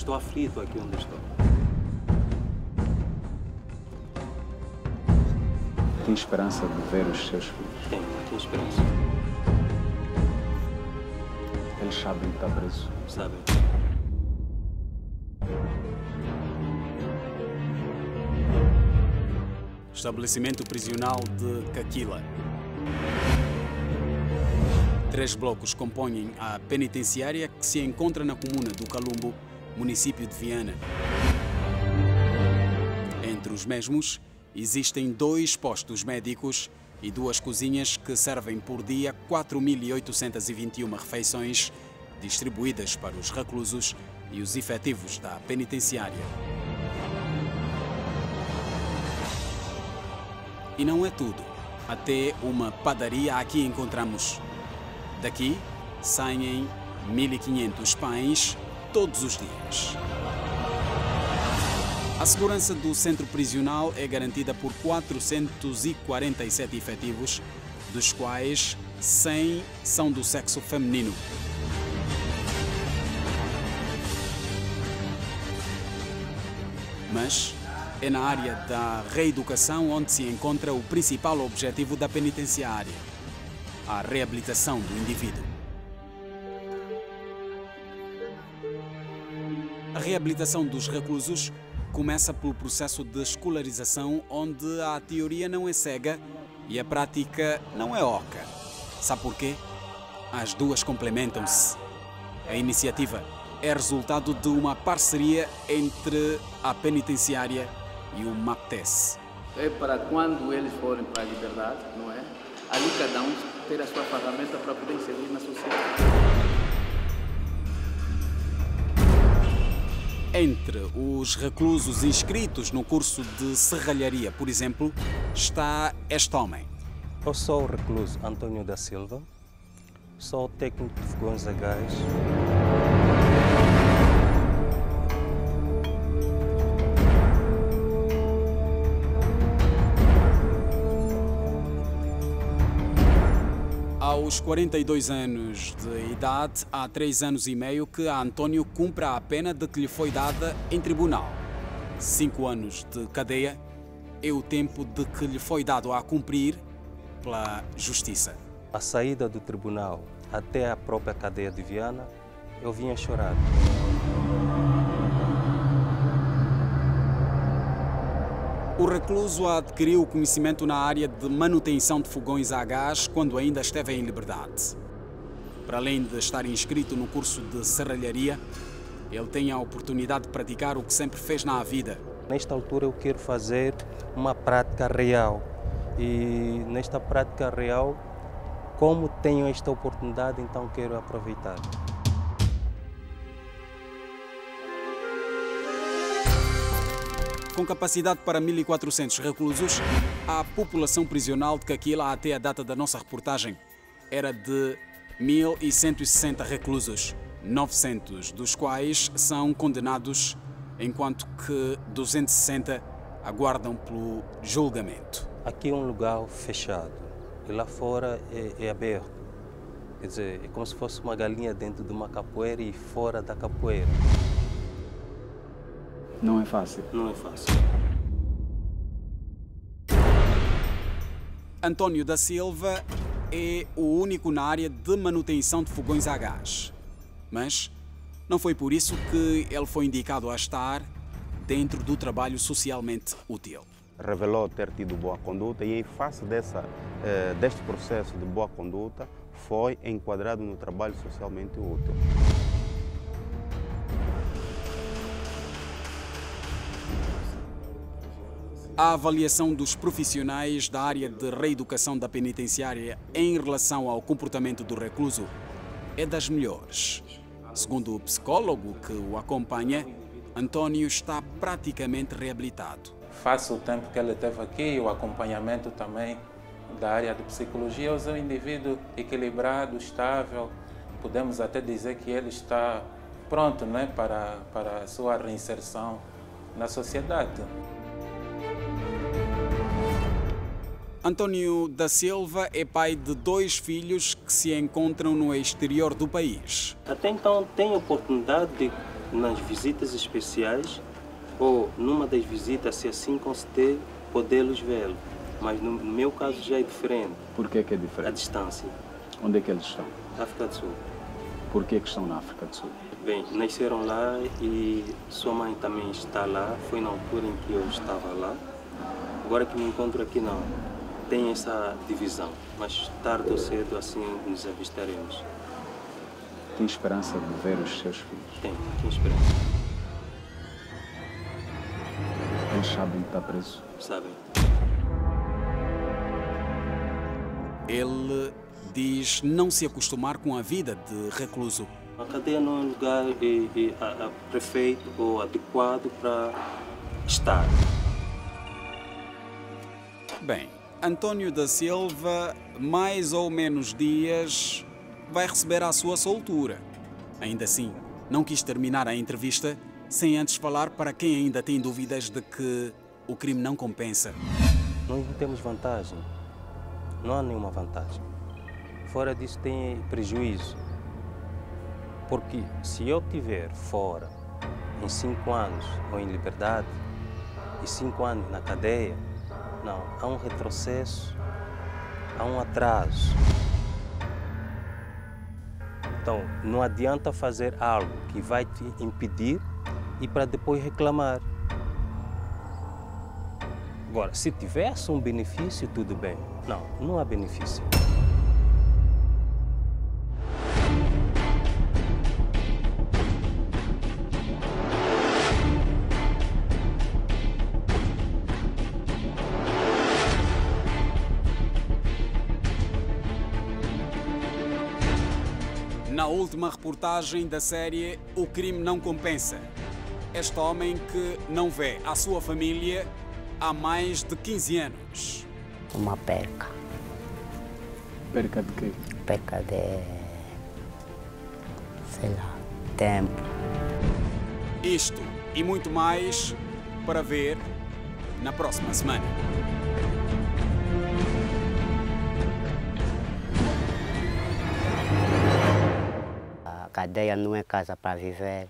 Estou aflito aqui onde estou. Tem esperança de ver os seus filhos? Tenho, tenho esperança. Eles sabem que está preso? Sabem. Estabelecimento prisional de Caquila. Três blocos compõem a penitenciária que se encontra na comuna do Calumbo, município de Viana. Entre os mesmos, existem dois postos médicos e duas cozinhas que servem por dia 4.821 refeições distribuídas para os reclusos e os efetivos da penitenciária. E não é tudo. Até uma padaria aqui encontramos. Daqui saem 1.500 pães todos os dias. A segurança do centro prisional é garantida por 447 efetivos, dos quais 100 são do sexo feminino. Mas é na área da reeducação onde se encontra o principal objetivo da penitenciária: a reabilitação do indivíduo. A reabilitação dos reclusos começa pelo processo de escolarização, onde a teoria não é cega e a prática não é oca. Sabe porquê? As duas complementam-se. A iniciativa é resultado de uma parceria entre a penitenciária e o MAPTES. É para quando eles forem para a liberdade, não é? Ali cada um ter a sua ferramenta para poder inserir na sociedade. Entre os reclusos inscritos no curso de serralharia, por exemplo, está este homem. Eu sou o recluso Antônio da Silva, sou técnico de fogões a gás. Aos 42 anos de idade, há três anos e meio que António cumpre a pena de que lhe foi dada em tribunal. Cinco anos de cadeia é o tempo de que lhe foi dado a cumprir pela Justiça. A saída do tribunal até a própria cadeia de Viana, eu vinha chorar. O recluso adquiriu conhecimento na área de manutenção de fogões a gás quando ainda esteve em liberdade. Para além de estar inscrito no curso de serralharia, ele tem a oportunidade de praticar o que sempre fez na vida. Nesta altura eu quero fazer uma prática real. E nesta prática real, como tenho esta oportunidade, então quero aproveitar. Com capacidade para 1.400 reclusos, a população prisional de Caquila até a data da nossa reportagem era de 1.160 reclusos, 900 dos quais são condenados, enquanto que 260 aguardam pelo julgamento. Aqui é um lugar fechado e lá fora é, é aberto. Quer dizer, é como se fosse uma galinha dentro de uma capoeira e fora da capoeira. Não é fácil. Não é fácil. António da Silva é o único na área de manutenção de fogões a gás. Mas não foi por isso que ele foi indicado a estar dentro do trabalho socialmente útil. Revelou ter tido boa conduta e, em face dessa, eh, deste processo de boa conduta, foi enquadrado no trabalho socialmente útil. A avaliação dos profissionais da área de reeducação da penitenciária em relação ao comportamento do recluso é das melhores. Segundo o psicólogo que o acompanha, António está praticamente reabilitado. Face o tempo que ele teve aqui, o acompanhamento também da área de psicologia, é um indivíduo equilibrado, estável. Podemos até dizer que ele está pronto né, para, para a sua reinserção na sociedade. António da Silva é pai de dois filhos que se encontram no exterior do país. Até então tenho oportunidade de nas visitas especiais ou numa das visitas, se assim conceder, podê-los vê-lo. Mas no meu caso já é diferente. Por que, que é A diferente? distância. Onde é que eles estão? África do Sul. Por que, que estão na África do Sul? Bem, nasceram lá e sua mãe também está lá. Foi na altura em que eu estava lá. Agora que me encontro aqui, não. Tem essa divisão. Mas tarde ou cedo, assim, nos avistaremos. Tem esperança de ver os seus filhos? Tem, tem esperança. Eles sabem que está preso? Sabem? Ele diz não se acostumar com a vida de recluso. A cadeia não é um lugar eh, eh, a- a- perfeito ou adequado para estar. Bem, António da Silva, mais ou menos dias, vai receber a sua soltura. Ainda assim, não quis terminar a entrevista sem antes falar para quem ainda tem dúvidas de que o crime não compensa. Nós não temos vantagem. Não há nenhuma vantagem. Fora disso tem prejuízo. Porque se eu estiver fora em cinco anos ou em liberdade e cinco anos na cadeia, não, há um retrocesso, há um atraso. Então, não adianta fazer algo que vai te impedir e para depois reclamar. Agora, se tivesse um benefício, tudo bem. Não, não há benefício. Última reportagem da série O Crime Não Compensa, este homem que não vê a sua família há mais de 15 anos. uma perca, Perca de quê? perca de, sei lá, tempo. Isto e muito mais para ver na próxima semana. Cadeia não é casa para viver.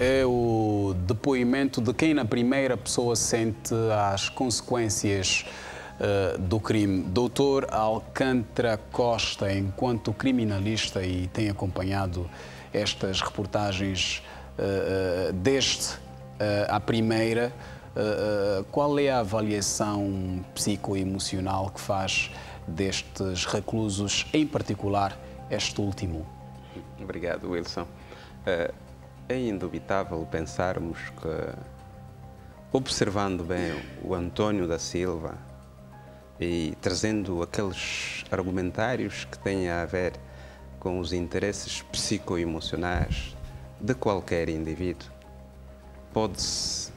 É o depoimento de quem na primeira pessoa sente as consequências eh, do crime. Doutor Alcântara Costa, enquanto criminalista e tem acompanhado estas reportagens eh, desde a primeira, qual é a avaliação psicoemocional que faz destes reclusos, em particular este último? Obrigado, Wilson. É indubitável pensarmos que, observando bem o António da Silva e trazendo aqueles argumentários que têm a ver com os interesses psicoemocionais de qualquer indivíduo, pode-se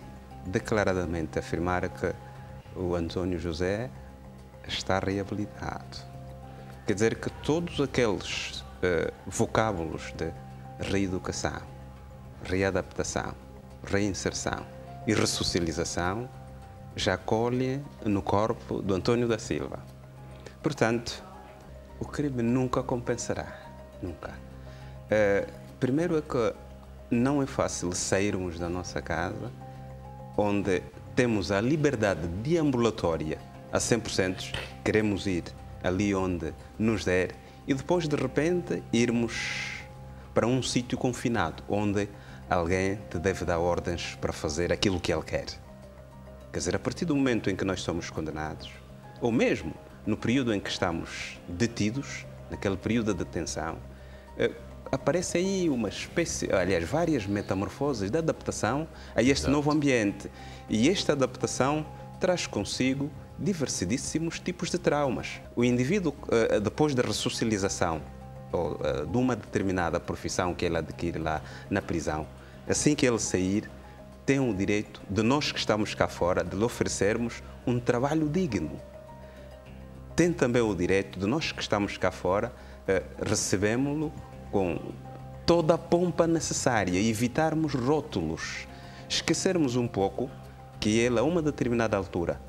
declaradamente afirmar que o António José está reabilitado. Quer dizer que todos aqueles eh, vocábulos de reeducação, readaptação, reinserção e ressocialização já colhem no corpo do António da Silva. Portanto, o crime nunca compensará. Nunca. Eh, primeiro é que não é fácil sairmos da nossa casa, onde temos a liberdade deambulatória a 100%, queremos ir ali onde nos der, e depois, de repente, irmos para um sítio confinado, onde alguém te deve dar ordens para fazer aquilo que ele quer. Quer dizer, a partir do momento em que nós somos condenados, ou mesmo no período em que estamos detidos, naquele período de detenção, eh, aparece aí uma espécie, aliás, várias metamorfoses de adaptação a este novo ambiente. E esta adaptação traz consigo diversidíssimos tipos de traumas. O indivíduo, eh, depois da ressocialização ou eh, de uma determinada profissão que ele adquire lá na prisão, assim que ele sair, tem o direito de nós que estamos cá fora, de lhe oferecermos um trabalho digno. Tem também o direito de nós que estamos cá fora, eh, recebemos-lo com toda a pompa necessária, evitarmos rótulos, esquecermos um pouco que ele, a uma determinada altura,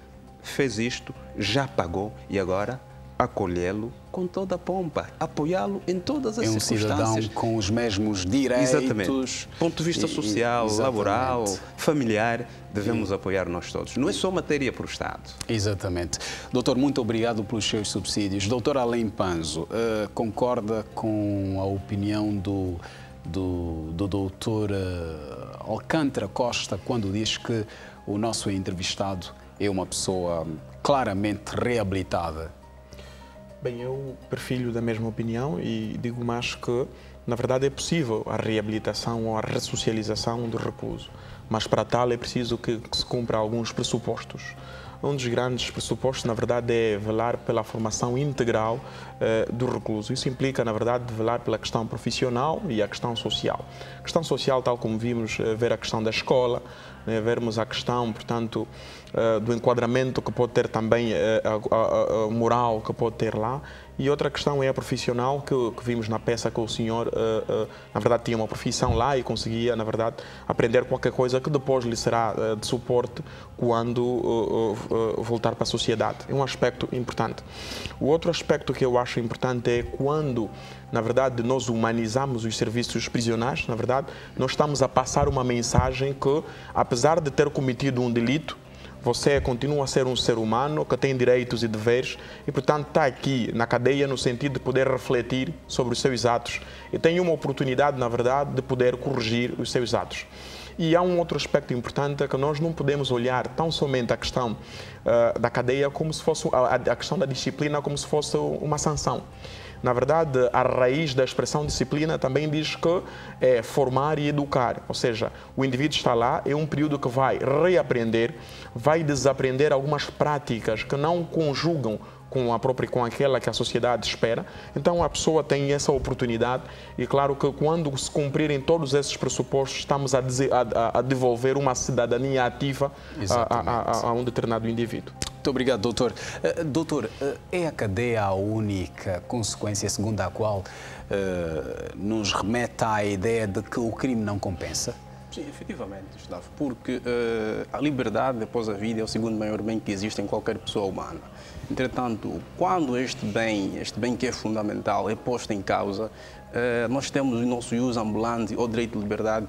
fez isto, já pagou e agora acolhê-lo com toda a pompa, apoiá-lo em todas as é um circunstâncias. cidadão com os mesmos direitos. Exatamente. Ponto de vista social, laboral, familiar, devemos apoiar nós todos. Não é só matéria para o Estado. Exatamente. Doutor, muito obrigado pelos seus subsídios. Doutor Alain Panzo, uh, concorda com a opinião do, do, do doutor uh, Alcântara Costa quando diz que o nosso entrevistado é uma pessoa claramente reabilitada Bem, eu perfilho da mesma opinião e digo mais que, na verdade, é possível a reabilitação ou a ressocialização do recluso, mas para tal é preciso que, que se cumpra alguns pressupostos. Um dos grandes pressupostos, na verdade, é velar pela formação integral eh, do recluso. Isso implica, na verdade, velar pela questão profissional e a questão social. A questão social, tal como vimos, eh, ver a questão da escola, né, vermos a questão, portanto, uh, do enquadramento que pode ter também uh, a, a, a, moral que pode ter lá. E outra questão é a profissional que, que vimos na peça que o senhor, uh, na verdade, tinha uma profissão lá e conseguia, na verdade, aprender qualquer coisa que depois lhe será de suporte quando voltar para a sociedade. É um aspecto importante. O outro aspecto que eu acho importante é quando na verdade, nós humanizamos os serviços prisionais, na verdade, nós estamos a passar uma mensagem que, apesar de ter cometido um delito, você continua a ser um ser humano que tem direitos e deveres e, portanto, está aqui na cadeia no sentido de poder refletir sobre os seus atos e tem uma oportunidade, na verdade, de poder corrigir os seus atos. E há um outro aspecto importante é que nós não podemos olhar tão somente a questão uh, da cadeia como se fosse a, a questão da disciplina como se fosse uma sanção. Na verdade, a raiz da expressão disciplina também diz que é formar e educar, ou seja, o indivíduo está lá, é um período que vai reaprender, vai desaprender algumas práticas que não conjugam com a própria com aquela que a sociedade espera. Então a pessoa tem essa oportunidade e claro que quando se cumprirem todos esses pressupostos estamos a, a, a devolver uma cidadania ativa a, a, um determinado indivíduo. Muito obrigado, doutor. Uh, doutor, uh, é a cadeia a única consequência segundo a qual uh, nos remete à ideia de que o crime não compensa? Sim, efetivamente, Gustavo, porque a liberdade após a vida é o segundo maior bem que existe em qualquer pessoa humana. Entretanto, quando este bem, este bem que é fundamental, é posto em causa, nós temos o nosso uso ambulante ou direito de liberdade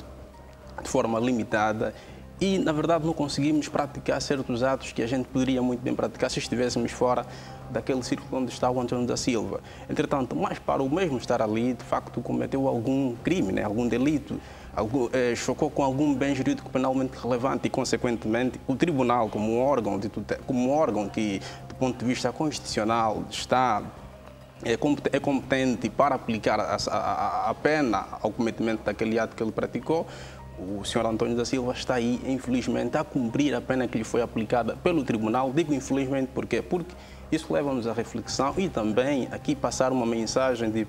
de forma limitada e, na verdade, não conseguimos praticar certos atos que a gente poderia muito bem praticar se estivéssemos fora daquele círculo onde está o Antônio da Silva. Entretanto, mais para o mesmo estar ali, de facto, cometeu algum crime, né? algum delito, algum, eh, chocou com algum bem jurídico penalmente relevante e, consequentemente, o tribunal, como um órgão, de como um órgão que, do ponto de vista constitucional, está é, é competente para aplicar a, a, a, pena ao cometimento daquele ato que ele praticou, o senhor Antônio da Silva está aí, infelizmente, a cumprir a pena que lhe foi aplicada pelo tribunal. Digo infelizmente porque porque isso leva-nos à reflexão e também aqui passar uma mensagem de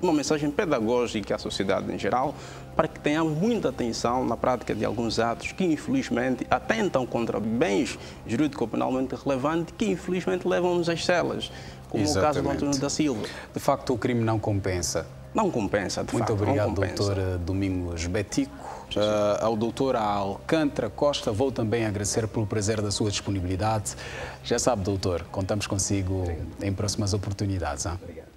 uma mensagem pedagógica à sociedade em geral, para que tenhamos muita atenção na prática de alguns atos que, infelizmente, atentam contra bens jurídico-penalmente relevantes que, infelizmente, levam-nos às celas, como Exatamente. o caso do Antônio da Silva. De facto, o crime não compensa. Não compensa, de Muito facto, obrigado, doutor Domingos Betico. Uh, ao doutor Alcântara Costa, vou também agradecer pelo prazer da sua disponibilidade. Já sabe, doutor, contamos consigo Obrigado. em próximas oportunidades. Hein? Obrigado.